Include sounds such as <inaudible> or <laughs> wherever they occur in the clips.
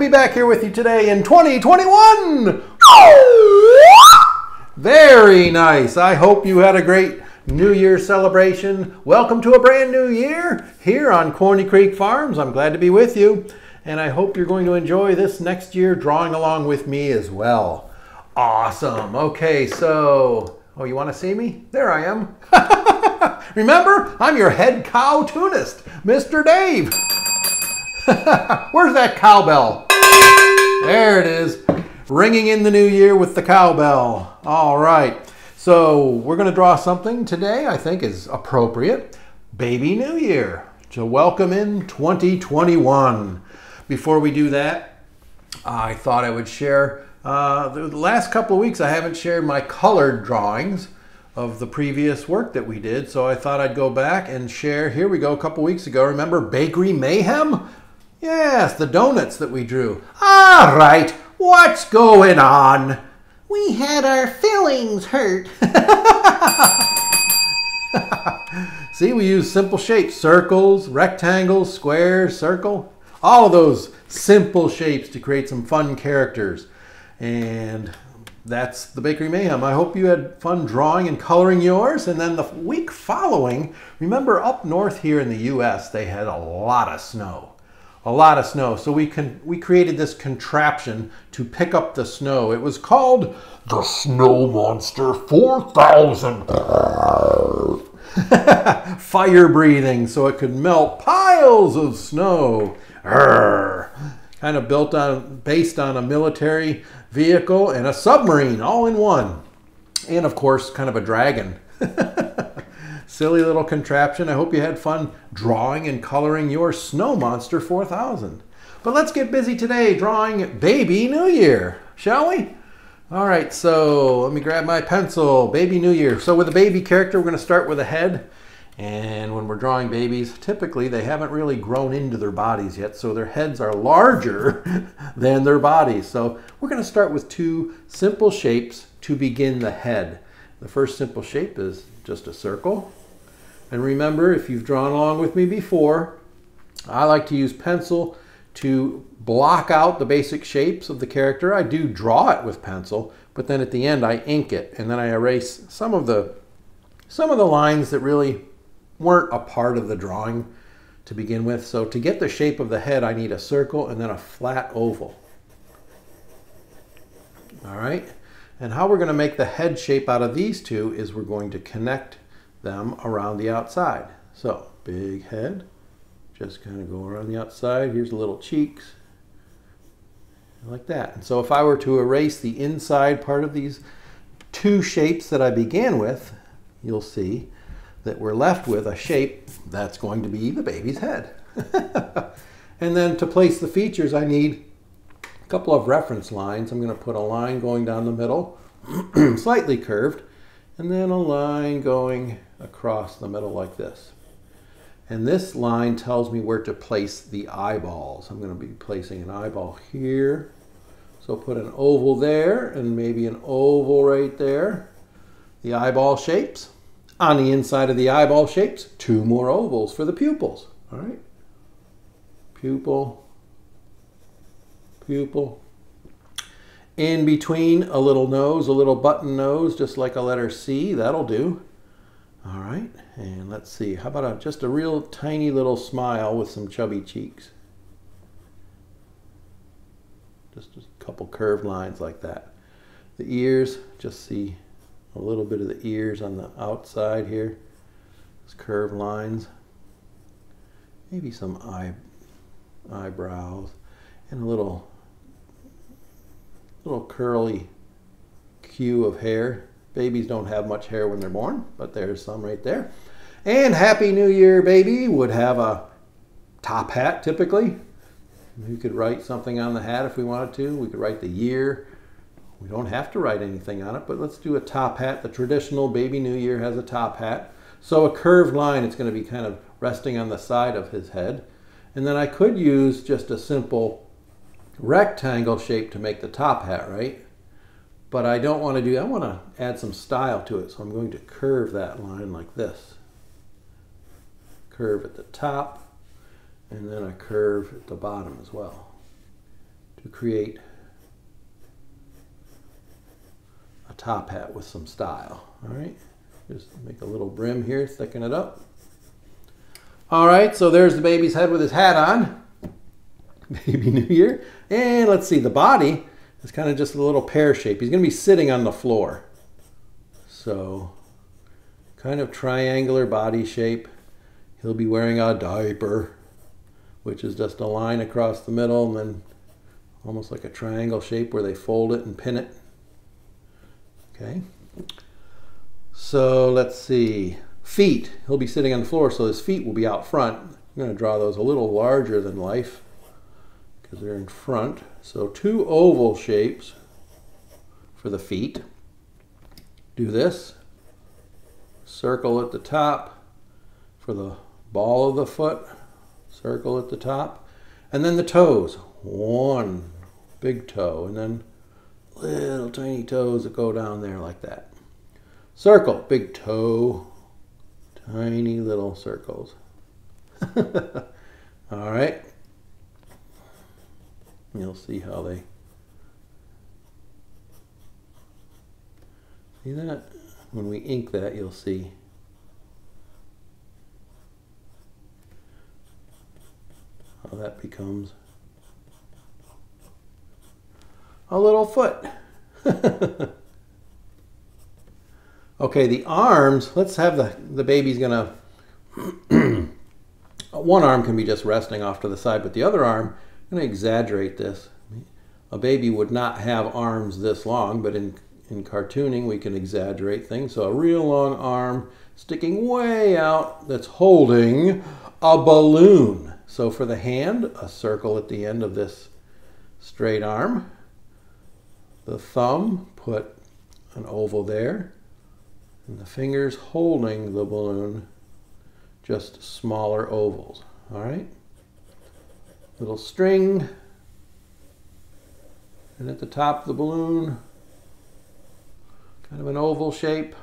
be back here with you today in 2021. Very nice. I hope you had a great New Year celebration. Welcome to a brand new year here on Corny Creek Farms. I'm glad to be with you, and I hope you're going to enjoy this next year drawing along with me as well. Awesome. Okay, so, oh, you want to see me? There I am. <laughs> Remember, I'm your head cow tunist, Mr. Dave. <laughs> Where's that cowbell? There it is, ringing in the new year with the cowbell. All right, so we're going to draw something today I think is appropriate. Baby New Year to welcome in 2021. Before we do that, I thought I would share, uh, the last couple of weeks I haven't shared my colored drawings of the previous work that we did. So I thought I'd go back and share. Here we go, a couple weeks ago. Remember Bakery Mayhem? Yes, the donuts that we drew. All right, what's going on? We had our feelings hurt. <laughs> See, we use simple shapes, circles, rectangles, squares, circle. All of those simple shapes to create some fun characters. And that's the Bakery Mayhem. I hope you had fun drawing and coloring yours. And then the week following, remember up north here in the US, they had a lot of snow. A lot of snow. So we can we created this contraption to pick up the snow. It was called the Snow Monster 4000. <laughs> Fire breathing so it could melt piles of snow. Kind of built on based on a military vehicle and a submarine all in one. And of course, kind of a dragon. <laughs> Silly little contraption. I hope you had fun drawing and coloring your Snow Monster 4000. But let's get busy today drawing Baby New Year, shall we? All right, so let me grab my pencil. Baby New Year. So with a baby character, we're going to start with a head. And when we're drawing babies, typically they haven't really grown into their bodies yet, so their heads are larger <laughs> than their bodies. So we're going to start with two simple shapes to begin the head. The first simple shape is just a circle. And remember, if you've drawn along with me before, I like to use pencil to block out the basic shapes of the character. I do draw it with pencil, but then at the end I ink it and then I erase some of the some of the lines that really weren't a part of the drawing to begin with. So to get the shape of the head, I need a circle and then a flat oval. All right. And how we're going to make the head shape out of these two is we're going to connect them around the outside. So big head, just kind of go around the outside. Here's the little cheeks, like that. And so if I were to erase the inside part of these two shapes that I began with, you'll see that we're left with a shape that's going to be the baby's head. <laughs> and then to place the features, I need a couple of reference lines. I'm going to put a line going down the middle, <clears throat> slightly curved, and then a line going across the middle like this. And this line tells me where to place the eyeballs. I'm going to be placing an eyeball here. So put an oval there and maybe an oval right there. The eyeball shapes. On the inside of the eyeball shapes, two more ovals for the pupils. All right. Pupil, pupil. In between, a little nose, a little button nose, just like a letter C. That'll do. All right. And let's see. How about a, just a real tiny little smile with some chubby cheeks? Just a couple curved lines like that. The ears, just see a little bit of the ears on the outside here. Those curved lines. Maybe some eye, eyebrows and a little, little curly queue of hair. Babies don't have much hair when they're born, but there's some right there. And Happy New Year, baby would have a top hat typically. We could write something on the hat if we wanted to. We could write the year, we don't have to write anything on it, but let's do a top hat. The traditional Baby New Year has a top hat. So a curved line, it's going to be kind of resting on the side of his head. And then I could use just a simple rectangle shape to make the top hat, right? But I don't want to do, I want to add some style to it. So I'm going to curve that line like this. Curve at the top, and then a curve at the bottom as well. to create a top hat with some style. All right, just make a little brim here, thicken it up. All right, so there's the baby's head with his hat on. <laughs> Baby New Year. And let's see, the body is kind of just a little pear shape. He's going to be sitting on the floor. So, kind of triangular body shape. He'll be wearing a diaper, which is just a line across the middle and then almost like a triangle shape where they fold it and pin it. Okay. So let's see. Feet. He'll be sitting on the floor, so his feet will be out front. I'm going to draw those a little larger than life because they're in front. So two oval shapes for the feet. Do this. Circle at the top for the ball of the foot. Circle at the top. And then the toes. One big toe and then little tiny toes that go down there like that. Circle, big toe, tiny little circles. <laughs> All right. You'll see how they see that when we ink that you'll see how that becomes a little foot. <laughs> okay, the arms, let's have the, the baby's gonna, <clears throat> one arm can be just resting off to the side, but the other arm, I'm gonna exaggerate this. A baby would not have arms this long, but in, in cartooning we can exaggerate things. So a real long arm sticking way out that's holding a balloon. So for the hand, a circle at the end of this straight arm the thumb, put an oval there, and the fingers holding the balloon, just smaller ovals. All right? Little string, and at the top of the balloon, kind of an oval shape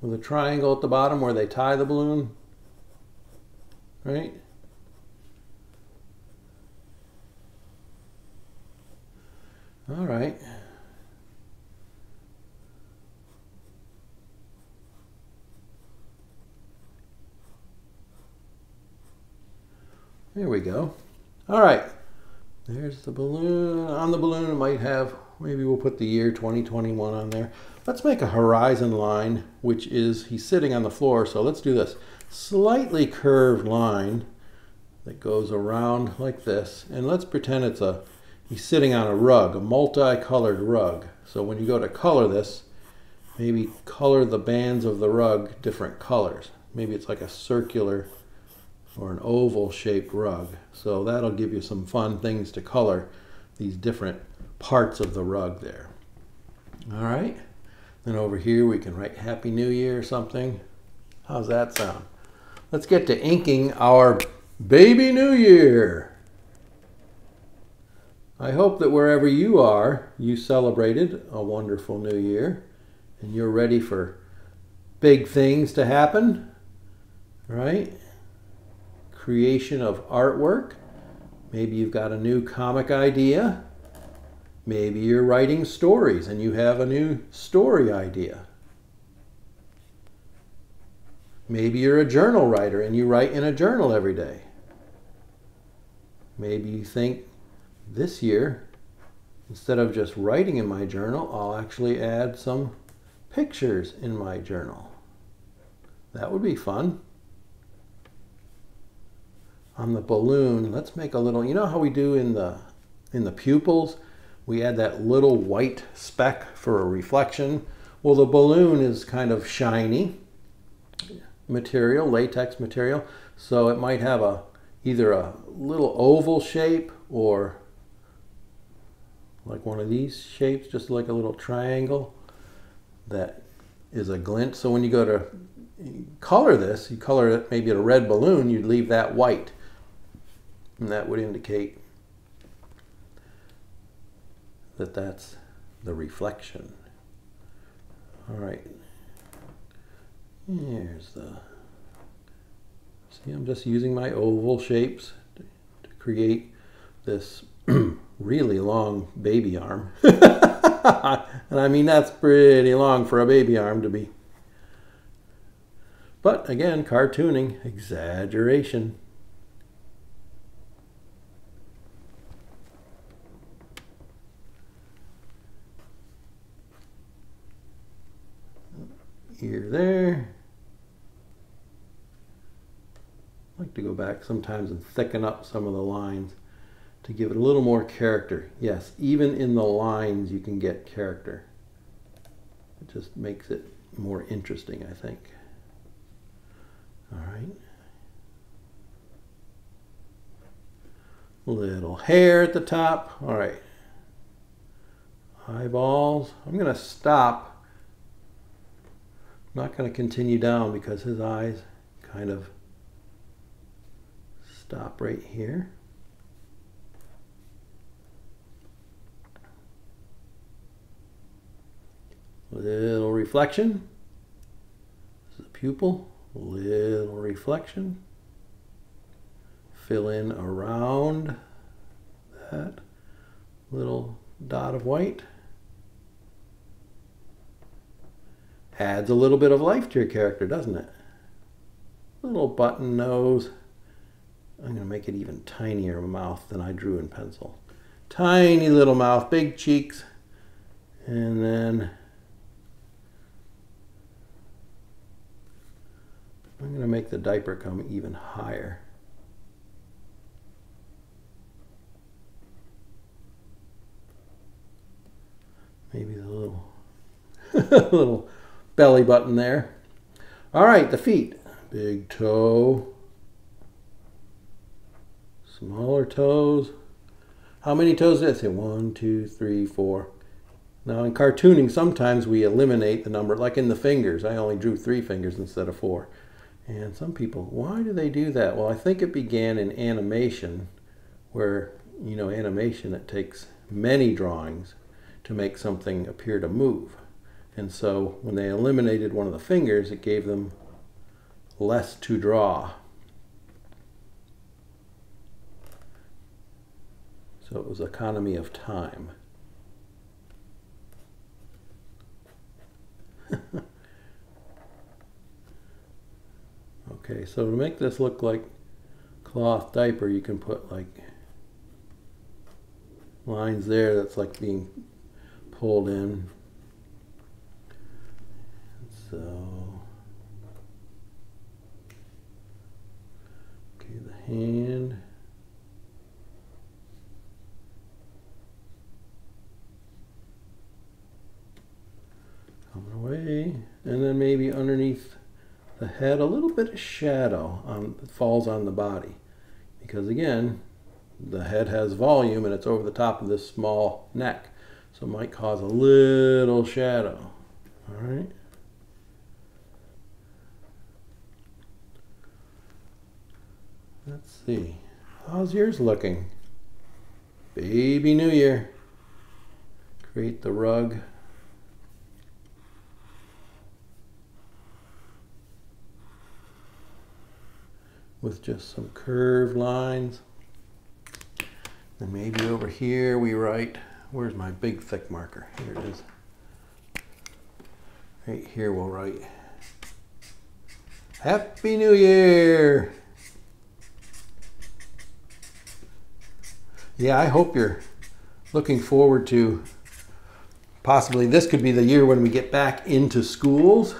with a triangle at the bottom where they tie the balloon, right? All right. There we go. All right. There's the balloon. On the balloon, it might have, maybe we'll put the year 2021 on there. Let's make a horizon line, which is, he's sitting on the floor. So let's do this. Slightly curved line that goes around like this. And let's pretend it's a he's sitting on a rug, a multicolored rug. So when you go to color this, maybe color the bands of the rug different colors. Maybe it's like a circular or an oval shaped rug. So that'll give you some fun things to color these different parts of the rug there. All right. Then over here we can write Happy New Year or something. How's that sound? Let's get to inking our Baby New Year. I hope that wherever you are, you celebrated a wonderful new year and you're ready for big things to happen, right? Creation of artwork. Maybe you've got a new comic idea. Maybe you're writing stories and you have a new story idea. Maybe you're a journal writer and you write in a journal every day. Maybe you think this year, instead of just writing in my journal, I'll actually add some pictures in my journal. That would be fun. On the balloon, let's make a little, you know how we do in the in the pupils, we add that little white speck for a reflection. Well, the balloon is kind of shiny material, latex material, so it might have a either a little oval shape or like one of these shapes, just like a little triangle that is a glint. So when you go to color this, you color it maybe a red balloon, you'd leave that white. And that would indicate that that's the reflection. All right. Here's the, see I'm just using my oval shapes to, to create this <clears throat> really long baby arm. <laughs> and I mean, that's pretty long for a baby arm to be. But again, cartooning, exaggeration. Ear there. I like to go sometimes and thicken up some of the lines to give it a little more character. Yes, even in the lines you can get character. It just makes it more interesting, I think. All right. Little hair at the top. All right. Eyeballs. I'm going to stop. I'm not going to continue down because his eyes kind of stop right here. Little reflection. This is a pupil. Little reflection. Fill in around that little dot of white. Adds a little bit of life to your character, doesn't it? Little button nose. I'm going to make it even tinier mouth than I drew in pencil. Tiny little mouth, big cheeks, and then I'm going to make the diaper come even higher. Maybe the little, <laughs> little belly button there. All right, the feet. Big toe. Smaller toes. How many toes did I say? One, two, three, four. Now in cartooning, sometimes we eliminate the number, like in the fingers. I only drew three fingers instead of four. And some people, why do they do that? Well, I think it began in animation, where, you know, animation, it takes many drawings to make something appear to move. And so when they eliminated one of the fingers, it gave them less to draw. So it was economy of time. <laughs> Okay, so to make this look like cloth diaper, you can put like lines there that's like being pulled in. So, okay, the hand. Away, and then maybe underneath the head, a little bit of shadow on, falls on the body. Because again, the head has volume and it's over the top of this small neck. So it might cause a little shadow. All right. Let's see. How's yours looking? Baby New Year. Create the rug. With just some curved lines. And maybe over here we write, where's my big thick marker? Here it is. Right here we'll write, Happy New Year! Yeah, I hope you're looking forward to possibly this could be the year when we get back into schools.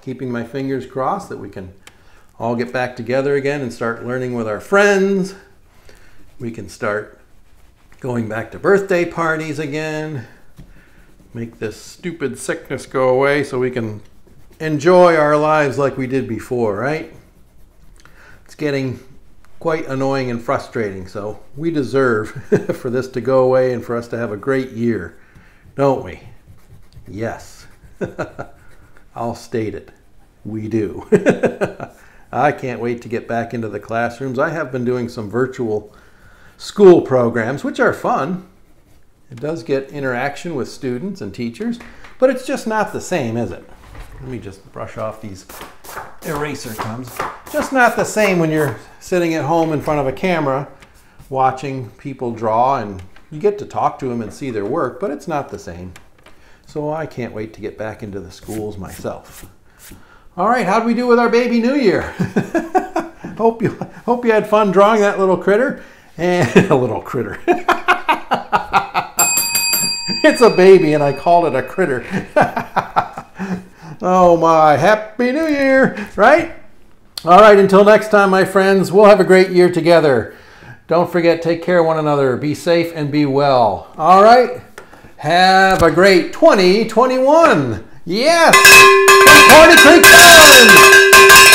Keeping my fingers crossed that we can all get back together again and start learning with our friends. We can start going back to birthday parties again. Make this stupid sickness go away so we can enjoy our lives like we did before, right? It's getting quite annoying and frustrating, so we deserve <laughs> for this to go away and for us to have a great year, don't we? Yes. <laughs> I'll state it. We do. <laughs> I can't wait to get back into the classrooms. I have been doing some virtual school programs, which are fun. It does get interaction with students and teachers, but it's just not the same, is it? Let me just brush off these eraser comes. Just not the same when you're sitting at home in front of a camera watching people draw and you get to talk to them and see their work, but it's not the same. So I can't wait to get back into the schools myself. All right, how'd we do with our baby New Year? <laughs> hope you hope you had fun drawing that little critter and <laughs> a little critter. <laughs> it's a baby and I called it a critter. oh my, happy new year, right? All right, until next time my friends, we'll have a great year together. Don't forget take care of one another. Be safe and be well. All right? Have a great 2021. Yes! Party Creek Island!